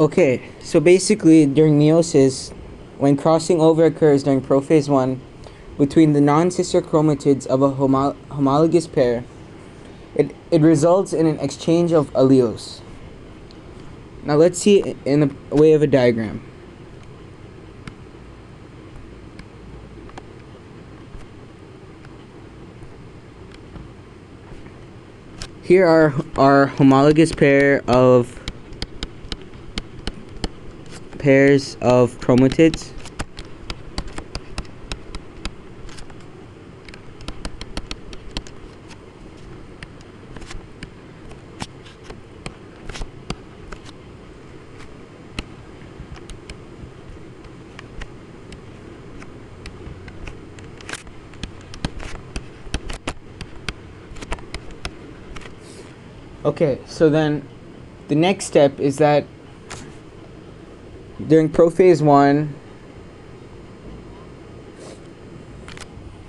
Okay, so basically during meiosis, when crossing over occurs during prophase 1 between the non-sister chromatids of a homo- homologous pair, it, it results in an exchange of alleles. Now let's see it in the way of a diagram. Here are our homologous pair of pairs of chromatids. Okay, so then the next step is that during prophase 1,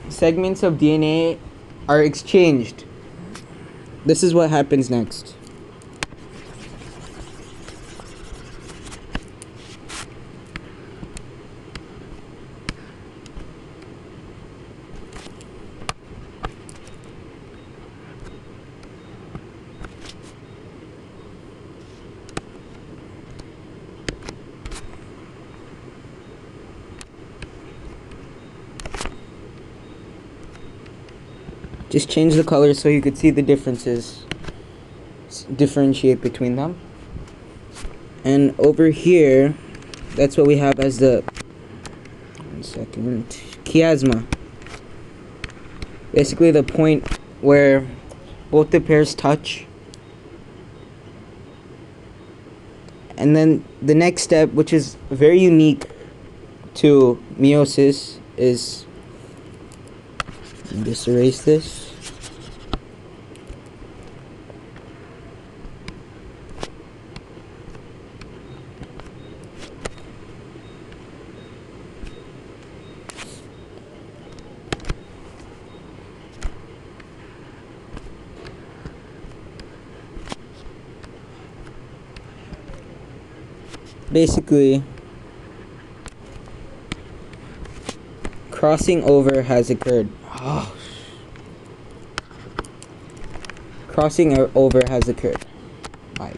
segments of DNA are exchanged. This is what happens next. Just change the colors so you could see the differences. Differentiate between them. And over here, that's what we have as the one second chiasma. Basically the point where both the pairs touch. And then the next step, which is very unique to meiosis, is just erase this. Basically, crossing over has occurred. Oh. Crossing over has occurred. My